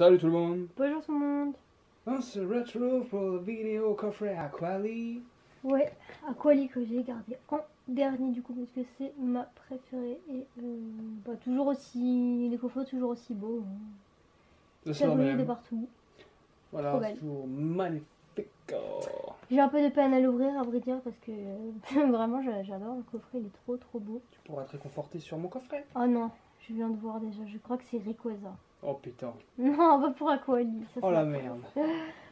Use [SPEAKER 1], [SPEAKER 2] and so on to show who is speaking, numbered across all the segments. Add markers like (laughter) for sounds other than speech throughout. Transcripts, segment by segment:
[SPEAKER 1] Salut tout le monde
[SPEAKER 2] Bonjour tout le monde.
[SPEAKER 1] On se retrouve pour la vidéo coffret Aquali.
[SPEAKER 2] Ouais, Aquali que j'ai gardé en dernier du coup parce que c'est ma préférée et euh, bah, toujours aussi les coffrets toujours aussi beaux. Hein. Ça de partout.
[SPEAKER 1] Voilà, c'est toujours magnifique.
[SPEAKER 2] J'ai un peu de peine à l'ouvrir à vrai dire parce que euh, (laughs) vraiment j'a- j'adore le coffret, il est trop trop beau.
[SPEAKER 1] Tu pourras te réconforter sur mon coffret.
[SPEAKER 2] Oh non, je viens de voir déjà, je crois que c'est Rayquaza.
[SPEAKER 1] Oh putain.
[SPEAKER 2] Non, pas pour Aquali. ça,
[SPEAKER 1] Oh la merde.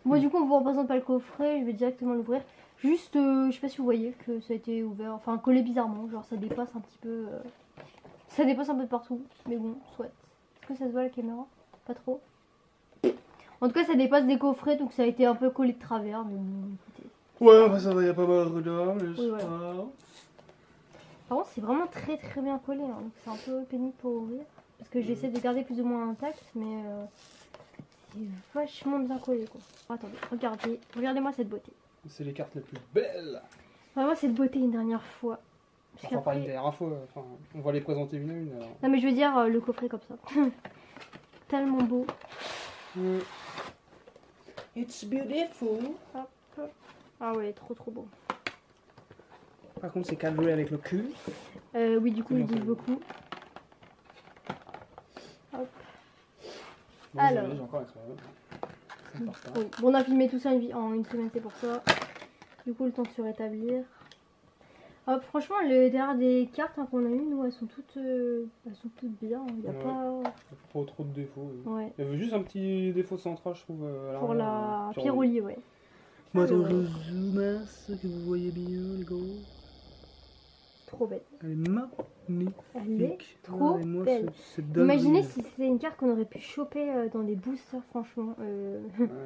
[SPEAKER 2] Bon du coup on vous représente pas le coffret, je vais directement l'ouvrir. Juste, euh, je sais pas si vous voyez que ça a été ouvert, enfin collé bizarrement, genre ça dépasse un petit peu, euh, ça dépasse un peu de partout, mais bon, soit. Est-ce que ça se voit à la caméra? Pas trop? En tout cas ça dépasse des coffrets, donc ça a été un peu collé de travers, mais bon, écoutez.
[SPEAKER 1] Ouais, ça va, y a pas mal de dames, n'est-ce
[SPEAKER 2] Oui, voilà.
[SPEAKER 1] pas
[SPEAKER 2] Par contre c'est vraiment très très bien collé, hein, donc c'est un peu pénible pour ouvrir, parce que j'essaie de garder plus ou moins intact, mais euh, c'est vachement bien collé quoi. Attendez, regardez, regardez-moi cette beauté.
[SPEAKER 1] C'est les cartes les plus belles.
[SPEAKER 2] Vraiment cette beauté une dernière fois. Parce
[SPEAKER 1] Enfin, pas une dernière fois. Enfin, on va les présenter une à une alors.
[SPEAKER 2] Non mais je veux dire euh, le coffret comme ça. (laughs) Tellement beau.
[SPEAKER 1] Mm. It's beautiful.
[SPEAKER 2] Hop, hop. Ah ouais, trop trop beau.
[SPEAKER 1] Par contre, c'est cadré avec le cul.
[SPEAKER 2] Euh, oui, du coup, ils disent beaucoup. Hop.
[SPEAKER 1] Bon,
[SPEAKER 2] Alors.
[SPEAKER 1] J'ai encore.
[SPEAKER 2] Oui. Bon, on a filmé tout ça en une semaine, c'est pour ça. Du coup, le temps de se rétablir. Hop, franchement, le derrière des cartes hein, qu'on a eues, nous, elles sont toutes, euh, elles sont toutes bien. Il n'y a
[SPEAKER 1] Ouais.
[SPEAKER 2] pas.
[SPEAKER 1] Pas trop de défauts.
[SPEAKER 2] Ouais.
[SPEAKER 1] Il y avait juste un petit défaut de centrage, je trouve. euh, à
[SPEAKER 2] Pour la
[SPEAKER 1] euh,
[SPEAKER 2] Pyrolie, ouais.
[SPEAKER 1] Moi, attends, je zoome à ce que vous voyez bien, les gars.
[SPEAKER 2] Trop belle.
[SPEAKER 1] Elle est magnifique.
[SPEAKER 2] Elle est trop belle. Imaginez si c'était une carte qu'on aurait pu choper euh, dans des boosters, franchement. Euh,
[SPEAKER 1] Ouais. (laughs)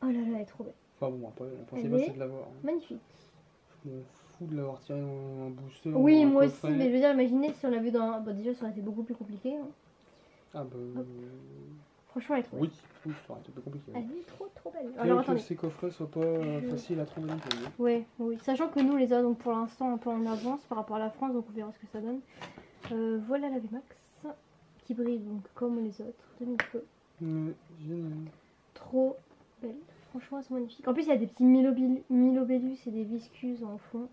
[SPEAKER 2] Oh là là, elle est trop belle.
[SPEAKER 1] Enfin bon, après,
[SPEAKER 2] Elle
[SPEAKER 1] principal,
[SPEAKER 2] est
[SPEAKER 1] c'est de l'avoir. hein.
[SPEAKER 2] Magnifique.
[SPEAKER 1] Je m'en fous de l'avoir tiré dans un booster.
[SPEAKER 2] Oui, moi aussi, mais je veux dire, imaginez si on l'avait dans. Bon, déjà, ça aurait été beaucoup plus compliqué. hein.
[SPEAKER 1] Ah bah...
[SPEAKER 2] Hop. Franchement, elle est trop
[SPEAKER 1] Oui, oui, ça aurait été plus compliqué.
[SPEAKER 2] belle. Elle est trop trop belle.
[SPEAKER 1] Bien
[SPEAKER 2] Alors
[SPEAKER 1] que
[SPEAKER 2] attendez.
[SPEAKER 1] ces coffrets soient pas euh,
[SPEAKER 2] Je-
[SPEAKER 1] faciles à trouver non plus.
[SPEAKER 2] Ouais, oui. Sachant que nous, les a donc pour l'instant un peu en avance par rapport à la France, donc on verra ce que ça donne. Euh, voilà la VMAX qui brille donc comme les autres.
[SPEAKER 1] Ouais, génial.
[SPEAKER 2] Trop belle. Franchement, elles sont magnifiques. En plus, il y a des petits Milobil- Milobellus et des Viscus en fond.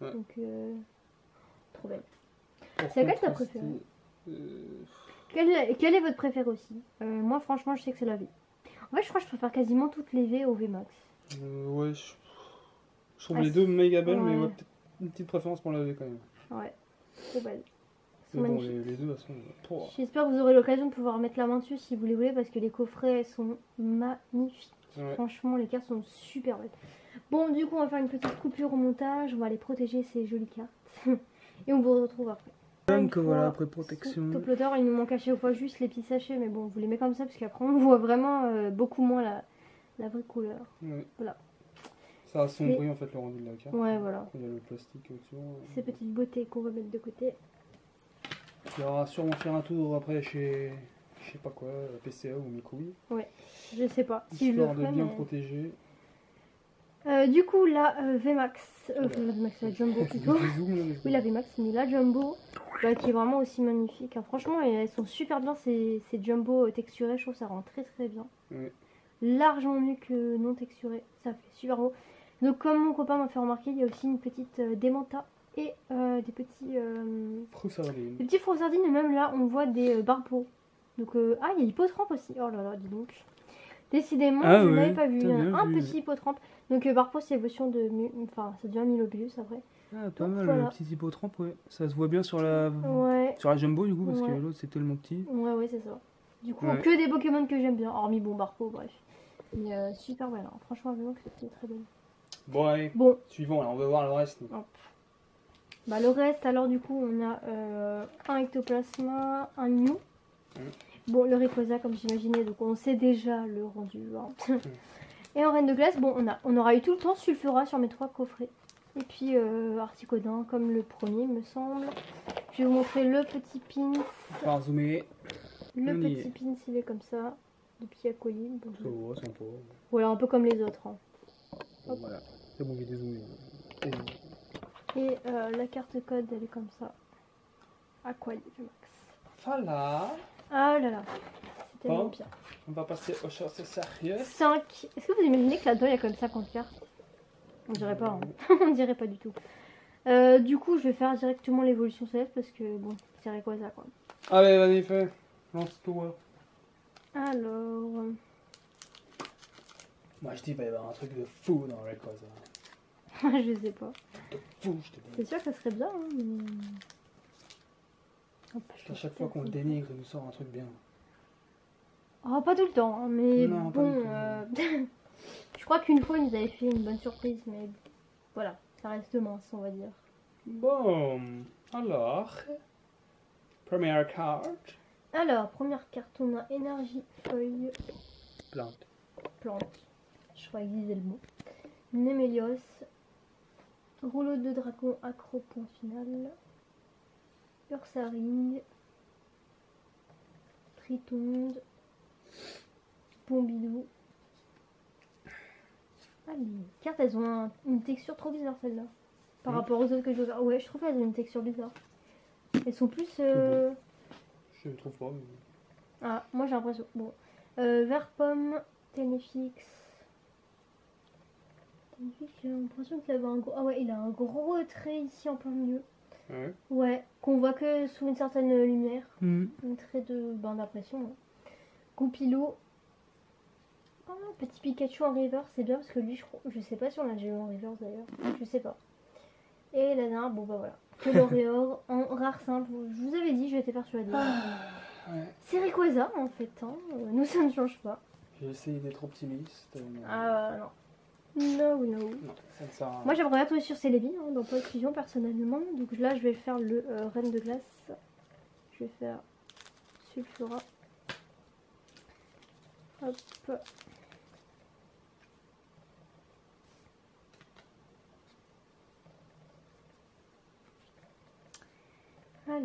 [SPEAKER 1] Ouais.
[SPEAKER 2] Donc, euh, trop belle.
[SPEAKER 1] Pour
[SPEAKER 2] C'est laquelle ta
[SPEAKER 1] contraster,
[SPEAKER 2] préférée?
[SPEAKER 1] euh,
[SPEAKER 2] Quelle, quelle est votre préférée aussi Euh, Moi, franchement, je sais que c'est la V. En fait, je crois que je préfère quasiment toutes les V au VMAX.
[SPEAKER 1] euh, ouais, je... je trouve
[SPEAKER 2] Ah,
[SPEAKER 1] les deux méga belles, mais
[SPEAKER 2] ouais.
[SPEAKER 1] ouais, peut-être une petite préférence pour la V quand même.
[SPEAKER 2] Ouais, trop belle. Elles sont
[SPEAKER 1] Mais bon,
[SPEAKER 2] magnifiques.
[SPEAKER 1] les, les deux, elles sont...
[SPEAKER 2] J'espère que vous aurez l'occasion de pouvoir mettre la main dessus si vous les voulez parce que les coffrets elles sont magnifiques.
[SPEAKER 1] Ouais.
[SPEAKER 2] Franchement, les cartes sont super belles. Bon, du coup, on va faire une petite coupure au montage. On va les protéger ces jolies cartes. (laughs) Et on vous retrouve après.
[SPEAKER 1] Donc voilà, après protection.
[SPEAKER 2] Top loader, il nous manque à chaque fois juste les petits sachets. Mais bon, on vous les met comme ça parce qu'après, on voit vraiment euh, beaucoup moins la, la vraie couleur.
[SPEAKER 1] Ouais.
[SPEAKER 2] Voilà.
[SPEAKER 1] Ça assombrit en fait le rendu de la carte.
[SPEAKER 2] Ouais, voilà.
[SPEAKER 1] Il y a le plastique au-dessus.
[SPEAKER 2] Ces petites beautés qu'on va mettre de côté.
[SPEAKER 1] Il y aura sûrement faire un tour après chez, je sais pas quoi, PCA ou Mikoui.
[SPEAKER 2] Je sais pas si je le
[SPEAKER 1] Histoire de bien
[SPEAKER 2] mais-
[SPEAKER 1] protéger.
[SPEAKER 2] Euh, du coup, la euh, VMAX, euh, la VMAX, la Jumbo plutôt. Oui, la VMAX, mais la Jumbo, bah, qui est vraiment aussi magnifique. hein. Franchement, elles sont super bien, ces, ces Jumbo texturés. Je trouve ça rend très très bien. Largement mieux que non texturé. Ça fait super beau. Donc, comme mon copain m'a fait remarquer, il y a aussi une petite Demanta et des petits
[SPEAKER 1] Froussardine.
[SPEAKER 2] des petits faux sardines. Et même là, on voit des barbeaux. Donc, ah, il y a Hippotrampe aussi. Oh là là, dis donc. Décidément,
[SPEAKER 1] Ah
[SPEAKER 2] je
[SPEAKER 1] ouais,
[SPEAKER 2] n'avais pas vu. Il y a un
[SPEAKER 1] vu.
[SPEAKER 2] petit Hippotrampe. Donc, euh, Barpo, c'est l'évolution de. Enfin, ça devient Milobulus après.
[SPEAKER 1] Ah, pas
[SPEAKER 2] Donc,
[SPEAKER 1] mal,
[SPEAKER 2] voilà.
[SPEAKER 1] le petit hippotrampe, ouais. Ça se voit bien sur la,
[SPEAKER 2] Ouais.
[SPEAKER 1] sur la jumbo du coup, parce
[SPEAKER 2] Ouais.
[SPEAKER 1] que l'autre c'est tellement petit.
[SPEAKER 2] Ouais, ouais, c'est ça. Du coup,
[SPEAKER 1] Ouais.
[SPEAKER 2] que des Pokémon que j'aime bien, hormis bon Barpo, bref. Mais euh, super belle, hein. franchement, vraiment, c'est très belle.
[SPEAKER 1] Bon, allez,
[SPEAKER 2] Bon,
[SPEAKER 1] suivant, alors on va voir le reste.
[SPEAKER 2] bah le reste, alors du coup, on a euh, un Ectoplasma, un Mew. Bon, le Rayquaza, comme j'imaginais, donc on sait déjà le rendu. hein. (laughs) Et en Reine de Glace, bon, on, a, on aura eu tout le temps Sulfura sur mes trois coffrets. Et puis euh, Articodin, comme le premier, me semble. Je vais vous montrer le petit pin.
[SPEAKER 1] On va zoomer.
[SPEAKER 2] Le
[SPEAKER 1] On
[SPEAKER 2] petit pin, il est comme ça. Bon,
[SPEAKER 1] Ça va, sympa.
[SPEAKER 2] Voilà, un peu comme les autres. hein.
[SPEAKER 1] Bon, voilà. C'est bon, il est dézoomé. Et-
[SPEAKER 2] Et euh, la carte code, elle est comme ça. Aquali Max.
[SPEAKER 1] Voilà.
[SPEAKER 2] Ah là là. tellement
[SPEAKER 1] Bon.
[SPEAKER 2] bien.
[SPEAKER 1] On va passer aux choses sérieuses.
[SPEAKER 2] 5. Est-ce que vous imaginez que là-dedans il y a comme 50 cartes On dirait pas, hein. (laughs) on dirait pas du tout. Euh, du coup, je vais faire directement l'évolution CF parce que bon, c'est quoi ça quoi.
[SPEAKER 1] Allez, vas-y, fais. Lance-toi.
[SPEAKER 2] Alors.
[SPEAKER 1] Moi, je dis, il va y avoir un truc de fou dans Rayquaza. (laughs)
[SPEAKER 2] je sais pas.
[SPEAKER 1] De fou, je te dis.
[SPEAKER 2] C'est sûr que ça serait bien, hein, mais.
[SPEAKER 1] À chaque fois qu'on le dénigre, il nous sort un truc bien.
[SPEAKER 2] Oh, pas tout le temps, mais
[SPEAKER 1] Non,
[SPEAKER 2] bon. euh, (laughs) je crois qu'une fois, ils nous avaient fait une bonne surprise, mais voilà, ça reste mince, on va dire.
[SPEAKER 1] Bon, alors. Première carte.
[SPEAKER 2] Alors, première carte, on a énergie, feuille,
[SPEAKER 1] Plante.
[SPEAKER 2] plante. Je crois que disait le mot. Némélios. Rouleau de dragon, accro, point final. Ursaring. Tritonde. Pompidou. Ah, les cartes, elles ont un- une texture trop bizarre, celle-là. Par
[SPEAKER 1] Mhm.
[SPEAKER 2] rapport aux autres que je. Ouais, je trouve qu'elles ont une texture bizarre. Elles sont plus... euh,
[SPEAKER 1] Je trouve pas. mais-
[SPEAKER 2] ah, moi j'ai l'impression. Bon. Euh, vert pomme, Ténéfix. Ténéfix, j'ai l'impression qu'il avait un gros. Ah ouais, il a un gros trait ici en plein milieu.
[SPEAKER 1] Ouais.
[SPEAKER 2] Ouais, qu'on voit que sous une certaine lumière.
[SPEAKER 1] Hmm.
[SPEAKER 2] Un trait de ben, d'impression. hein. Goupilou. Ah, petit Pikachu en reverse, c'est bien parce que lui, je, crois- je sais pas si on l'a déjà eu en reverse d'ailleurs. Je sais pas. Et la dernière, bon bah voilà. Coloréor (laughs) en rare simple. Je vous avais dit, je étais persuadée.
[SPEAKER 1] Ouais.
[SPEAKER 2] C'est Rayquaza en fait, hein. Nous ça ne change pas.
[SPEAKER 1] J'ai essayé d'être optimiste. mais
[SPEAKER 2] Ah non. No, no.
[SPEAKER 1] Non, ça ne sert à rien.
[SPEAKER 2] Moi j'aimerais bien tomber sur Célébi hein, dans Post Fusion personnellement. Donc là je vais faire le euh, Reine de glace. Je vais faire Sulfura. Hop. Alors.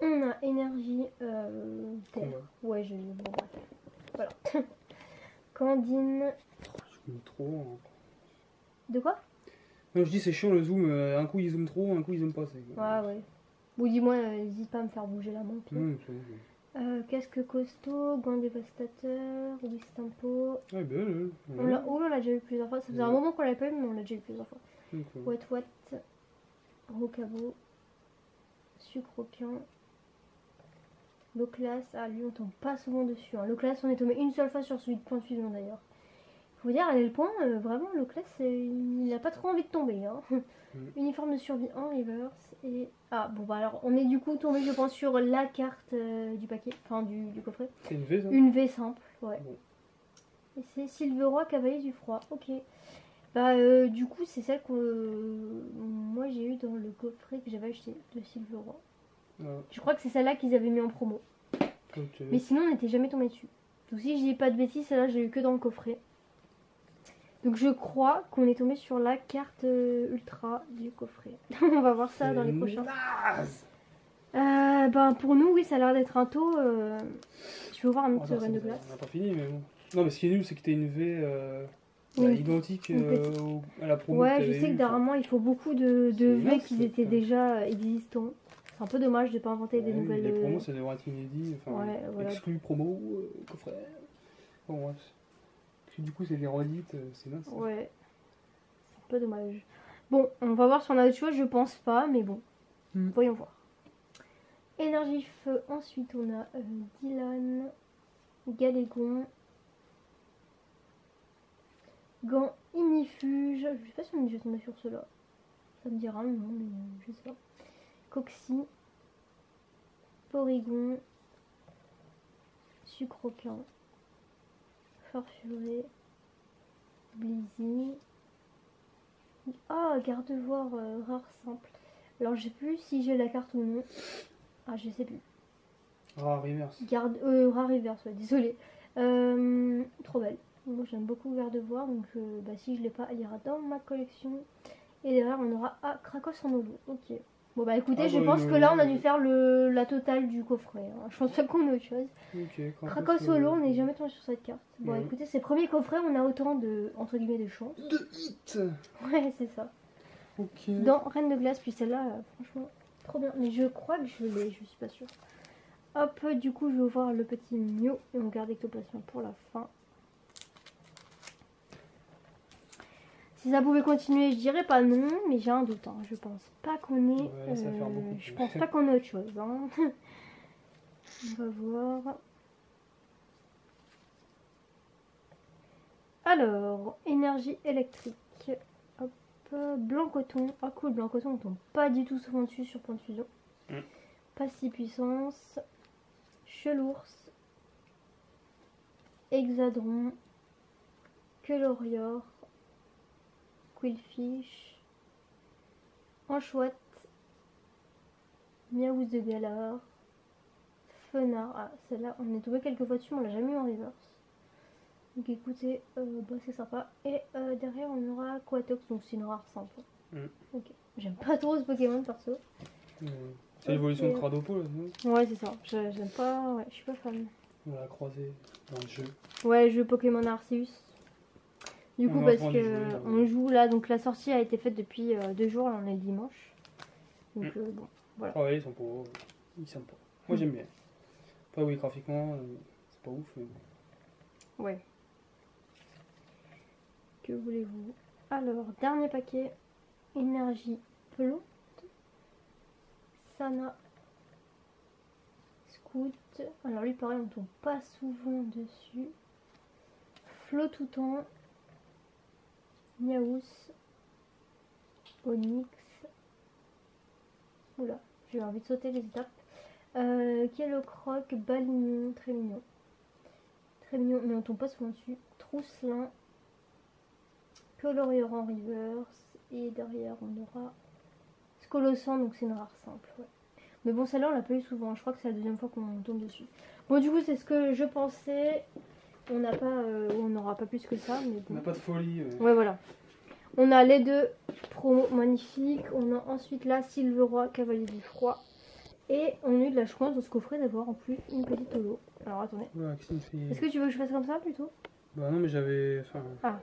[SPEAKER 2] On a énergie euh, terre. Ouais, j'ai eu. Bon, bref. Voilà. (laughs) Candine.
[SPEAKER 1] Je trop. hein.
[SPEAKER 2] De quoi?
[SPEAKER 1] Non, je dis c'est chiant le zoom. euh, Un coup il zoome trop, un coup il zoome pas.
[SPEAKER 2] Ouais, ouais. Bon, dis-moi, euh, n'hésite pas à me faire bouger la main.
[SPEAKER 1] bon.
[SPEAKER 2] Euh, casque costaud, gants dévastateurs, Wistampo.
[SPEAKER 1] Ouais, ben, euh,
[SPEAKER 2] On
[SPEAKER 1] ouais.
[SPEAKER 2] l'a, oh, on l'a déjà eu plusieurs fois. Ça faisait un moment qu'on l'a pas eu, mais on l'a déjà eu plusieurs fois.
[SPEAKER 1] Euh,
[SPEAKER 2] Ouat Ouat, Rocabo, Sucropian, Loclas. Ah, lui, on tombe pas souvent dessus. Hein. Loclas, on est tombé une seule fois sur celui de point de fusion d'ailleurs. Faut dire, à quel point, euh, vraiment, Loclas, euh, il a pas trop envie de tomber. Hein. (laughs)
[SPEAKER 1] Mm.
[SPEAKER 2] Uniforme de survie en reverse. Et... Ah, bon, bah alors, on est du coup tombé, je pense, sur la carte euh, du paquet, enfin du, du coffret.
[SPEAKER 1] C'est une V ça?
[SPEAKER 2] Une V simple, ouais. Et c'est Silveroy, Cavalier du Froid. Ok. Bah, euh, du coup, c'est celle que euh, moi j'ai eu dans le coffret que j'avais acheté de Silveroy. Je crois que c'est celle-là qu'ils avaient mis en promo. Mais sinon, on n'était jamais tombé dessus. Donc, si je dis pas de bêtises, celle-là, j'ai eu que dans le coffret. Donc, je crois qu'on est tombé sur la carte euh, ultra du coffret. (laughs) on va voir ça dans les prochains. Euh, ben, pour nous, oui, ça a l'air d'être un taux. euh, Je vais voir un
[SPEAKER 1] Oh,
[SPEAKER 2] autre
[SPEAKER 1] non,
[SPEAKER 2] reine de glace.
[SPEAKER 1] On n'a pas fini, mais bon. Non, mais ce qui est nul, c'est que t'as une V euh,
[SPEAKER 2] Oui.
[SPEAKER 1] bah, identique euh, à la promo.
[SPEAKER 2] Ouais, je sais
[SPEAKER 1] eue,
[SPEAKER 2] que dernièrement il faut beaucoup de, de V qui étaient déjà existants. C'est un peu dommage de pas inventer des
[SPEAKER 1] ouais,
[SPEAKER 2] nouvelles.
[SPEAKER 1] Les
[SPEAKER 2] euh,
[SPEAKER 1] promos, ça devrait être inédit. Enfin,
[SPEAKER 2] Ouais, voilà.
[SPEAKER 1] exclu promo, euh, coffret. Bon, que du coup, c'est des redites, euh, c'est ça.
[SPEAKER 2] Ouais, c'est un peu dommage. Bon, on va voir si on a autre chose, je pense pas, mais bon,
[SPEAKER 1] Hmm.
[SPEAKER 2] voyons voir. Énergie feu, ensuite on a euh, Dylan, Galégon, Gant Inifuge, je sais pas si on est sur cela. Ça me dira, non, mais euh, je sais pas. Coxy, Porygon, Sucroquin, Farfuré, Blizzy. Ah, garde-voir euh, rare simple. Alors, je sais plus si j'ai la carte ou non. Ah, je sais plus.
[SPEAKER 1] Ah, reverse.
[SPEAKER 2] Garde, euh, rare reverse, ouais, désolé. Euh, trop belle. Moi, j'aime beaucoup garde-voir, donc euh, bah, si je l'ai pas, elle ira dans ma collection. Et derrière, on aura ah, Krakos en holo. Ok. Bon, bah écoutez,
[SPEAKER 1] Ah,
[SPEAKER 2] je
[SPEAKER 1] bah,
[SPEAKER 2] pense que là, on a dû faire le, la totale du coffret. hein. Je pense pas qu'on ait autre chose.
[SPEAKER 1] Ok,
[SPEAKER 2] Krakos holo, on n'est jamais tombé sur cette carte. Bon,
[SPEAKER 1] Ouais.
[SPEAKER 2] écoutez, c'est premier coffret, on a autant de, entre guillemets, de chance.
[SPEAKER 1] De hit
[SPEAKER 2] Ouais, c'est ça.
[SPEAKER 1] Ok.
[SPEAKER 2] Dans Reine de glace, puis celle-là, euh, franchement, trop bien. Mais je crois que je l'ai, je suis pas sûre. Hop, du coup, je vais voir le petit Mew et on garde Ectoplasma pour la fin. Si ça pouvait continuer, je dirais pas non, mais j'ai un doute. Hein. Je pense pas qu'on est.
[SPEAKER 1] Euh,
[SPEAKER 2] je pense pas qu'on ait autre chose. Hein. (laughs) on va voir. Alors, énergie électrique. Hop, blanc coton. Ah cool, blanc coton, on tombe pas du tout souvent dessus sur point de fusion. Mm. Pas si puissance. Chelours. Hexadron. Quelorior. Quillfish. Enchouette. Miaouz de Galar. Fenard. Ah, celle-là, on est tombé quelques fois dessus, on l'a jamais eu en reverse. Donc écoutez, euh, bah, c'est sympa. Et euh, derrière, on aura Quatox, donc c'est une rare simple. Mm. Ok. J'aime pas trop ce Pokémon perso.
[SPEAKER 1] C'est l'évolution de Cradopo
[SPEAKER 2] Ouais, c'est ça. J'aime pas. Ouais, je suis pas fan.
[SPEAKER 1] On l'a croisé dans le jeu.
[SPEAKER 2] Ouais, jeu Pokémon Arceus. Du coup, parce que on joue là, donc la sortie a été faite depuis euh, deux jours, là on est le dimanche. Donc mm. bon, voilà.
[SPEAKER 1] Ah ouais, ils sont pas. Ils sont pas. Moi j'aime bien. Pas oui, graphiquement, c'est pas ouf. Mais...
[SPEAKER 2] Ouais. Que voulez-vous? Alors, dernier paquet. Énergie plante. Sana. Scout. Alors lui pareil, on tombe pas souvent dessus. Flot Niaous. Onyx. Oula, j'ai envie de sauter les étapes. Euh, croc, Balignon, très mignon. Très mignon, mais on tombe pas souvent dessus. Trousselin, Colorier en reverse. Et derrière, on aura Scolossant, donc c'est une rare simple. Mais bon, celle-là, on l'a pas eu souvent. Je crois que c'est la deuxième fois qu'on tombe dessus. Bon, du coup, c'est ce que je pensais. On n'a pas, euh, on n'aura pas plus que ça. Mais
[SPEAKER 1] On n'a pas de folie.
[SPEAKER 2] Euh. Ouais, voilà. On a les deux promos magnifiques. On a ensuite là Roi, Cavalier du Froid. Et on a eu de la chance dans ce coffret d'avoir en plus une petite holo. Alors attendez. Est-ce que tu veux que je fasse comme ça plutôt?
[SPEAKER 1] Bah non, mais j'avais. Enfin...
[SPEAKER 2] Ah.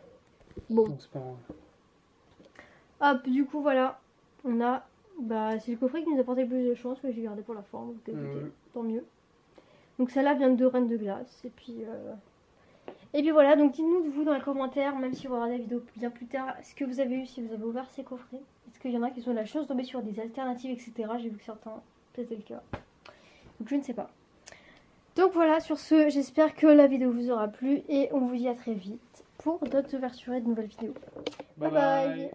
[SPEAKER 2] Bon. Hop, du coup, voilà. On a. Bah, c'est le coffret qui nous a porté le plus de chance, que j'ai gardé pour la forme. tant mieux. Donc, celle-là vient de Reine de Glace. Et puis. Euh, et puis voilà, donc dites-nous vous dans les commentaires, même si vous regardez la vidéo bien plus tard, ce que vous avez eu si vous avez ouvert ces coffrets. Est-ce qu'il y en a qui sont de la chance de tomber sur des alternatives, etc. J'ai vu que certains, c'était le cas. Donc je ne sais pas. Donc voilà, sur ce, j'espère que la vidéo vous aura plu et on vous dit à très vite pour d'autres ouvertures et de nouvelles vidéos. bye. bye.